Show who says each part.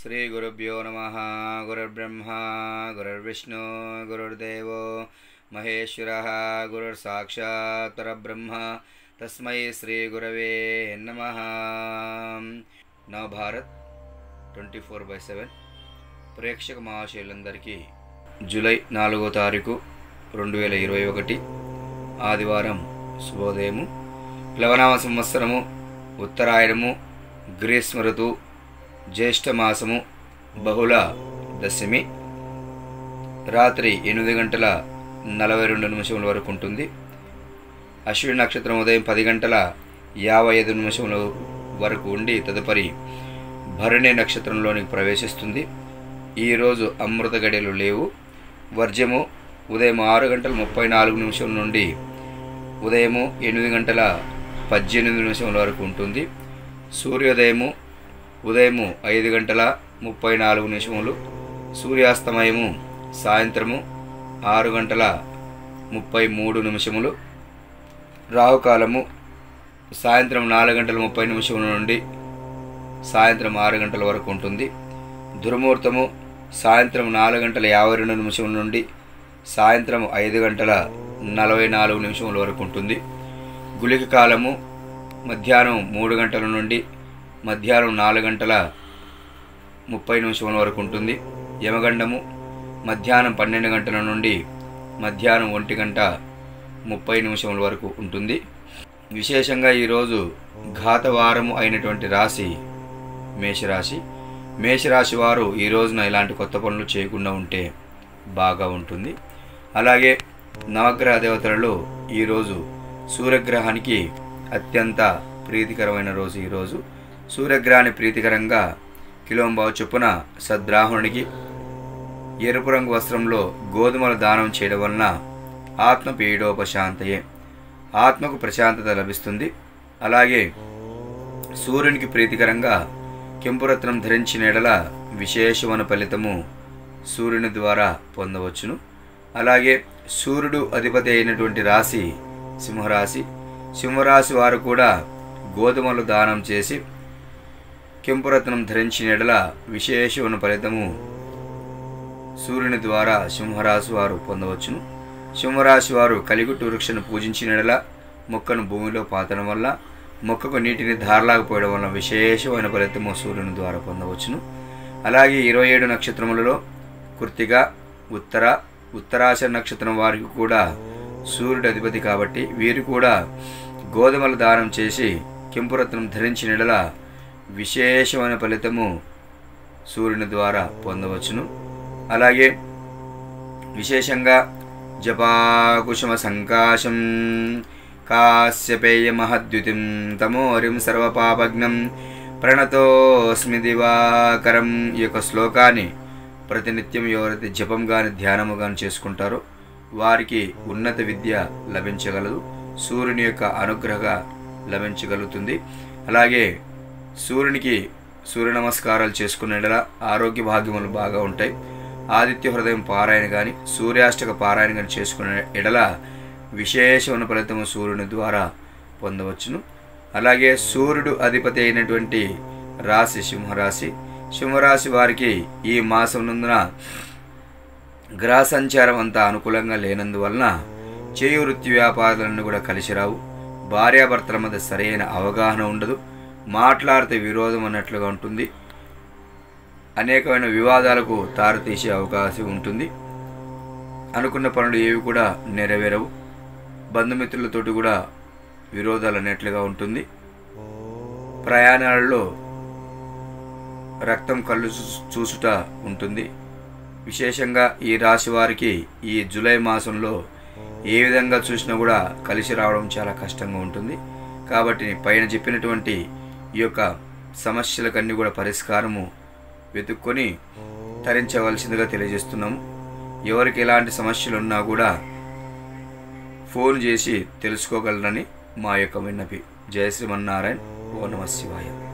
Speaker 1: శ్రీగురుభ్యో నమ గురుర్బ్రహ్మ గురుర్విష్ణు గురుర్దేవో మహేశ్వర గురుర్సాక్షాత్ పరబ్రహ్మ తస్మై శ్రీగురవే నమ Navabharat twenty four by seven ప్రేక్షక మహాశయులందరికీ జూలై నాలుగో తారీఖు రెండు వేల ఇరవై ఒకటి ఆదివారం శుభోదయము ప్లవనామ సంవత్సరము ఉత్తరాయణము గ్రీష్మ ఋతువు జ్యేష్ఠ మాసము బహుళ దశమి. రాత్రి ఎనిమిది గంటల నలభై రెండు నిమిషముల వరకు ఉంటుంది. అశ్విని నక్షత్రం ఉదయం పది గంటల యాభై ఐదు నిమిషముల వరకు ఉండి తదుపరి భరణి నక్షత్రంలోనికి ప్రవేశిస్తుంది. ఈరోజు అమృత గడియలు లేవు. వర్జము ఉదయం ఆరు గంటల ముప్పై నాలుగు నిమిషం నుండి ఉదయము ఎనిమిది గంటల పద్దెనిమిది నిమిషముల వరకు ఉంటుంది. సూర్యోదయము ఉదయము ఐదు గంటల ముప్పై నాలుగు నిమిషములు సూర్యాస్తమయము సాయంత్రము ఆరు గంటల ముప్పై మూడు నిమిషములు రావుకాలము సాయంత్రం నాలుగు గంటల ముప్పై నిమిషముల నుండి సాయంత్రం ఆరు గంటల వరకు ఉంటుంది. దుర్ముహూర్తము సాయంత్రం నాలుగు గంటల యాభై రెండు నిమిషముల నుండి సాయంత్రం ఐదు గంటల నలభై నాలుగు నిమిషముల వరకు ఉంటుంది. గుళిక కాలము మధ్యాహ్నం మూడు గంటల నుండి మధ్యాహ్నం నాలుగు గంటల ముప్పై నిమిషముల వరకు ఉంటుంది. యమగండము మధ్యాహ్నం పన్నెండు గంటల నుండి మధ్యాహ్నం ఒంటి గంట ముప్పై నిమిషముల వరకు ఉంటుంది. విశేషంగా ఈరోజు ఘాతవారము అయినటువంటి రాశి మేషరాశి. మేషరాశి వారు ఈ రోజున ఇలాంటి కొత్త పనులు చేయకుండా ఉంటే బాగా ఉంటుంది. అలాగే నవగ్రహ దేవతలలో ఈరోజు సూర్యగ్రహానికి అత్యంత ప్రీతికరమైన రోజు ఈరోజు. సూర్యగ్రహాన్ని ప్రీతికరంగా కిలోంబావు చొప్పున సద్బ్రాహ్మణునికి ఎరుపు రంగు వస్త్రంలో గోధుమల దానం చేయడం వలన ఆత్మ పీడోపశాంతయే ఆత్మకు ప్రశాంతత లభిస్తుంది. అలాగే సూర్యునికి ప్రీతికరంగా కెంపురత్నం ధరించిన ఎడల విశేషమైన ఫలితము సూర్యుని ద్వారా పొందవచ్చును. అలాగే సూర్యుడు అధిపతి అయినటువంటి రాశి సింహరాశి. సింహరాశి వారు కూడా గోధుమలు దానం చేసి కెంపురత్నం ధరించిన ఎడల విశేషమైన ఫలితము సూర్యుని ద్వారా సింహరాశి వారు పొందవచ్చును. సింహరాశి వారు కలిగుట్టు వృక్షను పూజించిన ఎడల మొక్కను భూమిలో పాతడం వల్ల మొక్కకు నీటిని ధారలాగపోయడం వల్ల విశేషమైన ఫలితము సూర్యుని ద్వారా పొందవచ్చును. అలాగే ఇరవై ఏడు నక్షత్రములలో కృత్తిక ఉత్తర ఉత్తరాశ నక్షత్రం వారికి కూడా సూర్యుడు అధిపతి కాబట్టి వీరు కూడా గోధుమల దానం చేసి కెంపురత్నం ధరించిన ఎడల విశేషమైన ఫలితము సూర్యుని ద్వారా పొందవచ్చును. అలాగే విశేషంగా జపాకుశమ సంకాశం కాశ్యపేయ మహద్యుతిం తమోరిం సర్వపాపజ్ఞం ప్రణతోస్మి దివాకరం ఈ యొక్క శ్లోకాన్ని ప్రతినిత్యం ఎవరైతే జపం కానీ ధ్యానము కానీ చేసుకుంటారో వారికి ఉన్నత విద్య లభించగలదు. సూర్యుని యొక్క అనుగ్రహ లభించగలుగుతుంది. అలాగే సూర్యునికి సూర్య నమస్కారాలు చేసుకునేలా ఆరోగ్య భాగ్యములు బాగా ఉంటాయి. ఆదిత్య హృదయం పారాయణ కానీ సూర్యాష్టక పారాయణ కానీ చేసుకునే ఎడల విశేషమైన ఫలితము సూర్యుని ద్వారా పొందవచ్చును. అలాగే సూర్యుడు అధిపతి అయినటువంటి రాశి సింహరాశి. సింహరాశి వారికి ఈ మాసం నందున గ్రహ సంచారం అంతా అనుకూలంగా లేనందువలన చేయి వృత్తి వ్యాపారాలన్నీ కూడా కలిసి రావు. భార్యాభర్తల మధ్య సరైన అవగాహన ఉండదు. మాట్లాడితే విరోధం అన్నట్లుగా ఉంటుంది. అనేకమైన వివాదాలకు తారతీసే అవకాశం ఉంటుంది. అనుకున్న పనులు ఏవి కూడా నెరవేరవు. బంధుమిత్రులతోటి కూడా విరోధాలు అనేట్లుగా ఉంటుంది. ప్రయాణాలలో రక్తం కళ్ళు చూ- చూసుట ఉంటుంది. విశేషంగా ఈ రాశి వారికి ఈ జూలై మాసంలో ఏ విధంగా చూసినా కూడా కలిసి రావడం చాలా కష్టంగా ఉంటుంది. కాబట్టి పైన చెప్పినటువంటి ఈ యొక్క సమస్యలకన్నీ కూడా పరిష్కారము వెతుక్కొని తరించవలసిందిగా తెలియజేస్తున్నాము. ఎవరికి ఎలాంటి సమస్యలు ఉన్నా కూడా ఫోన్ చేసి తెలుసుకోగలరని మా యొక్క విన్నపి. జయ శ్రీమన్నారాయణ ఓ నమ శివాయ.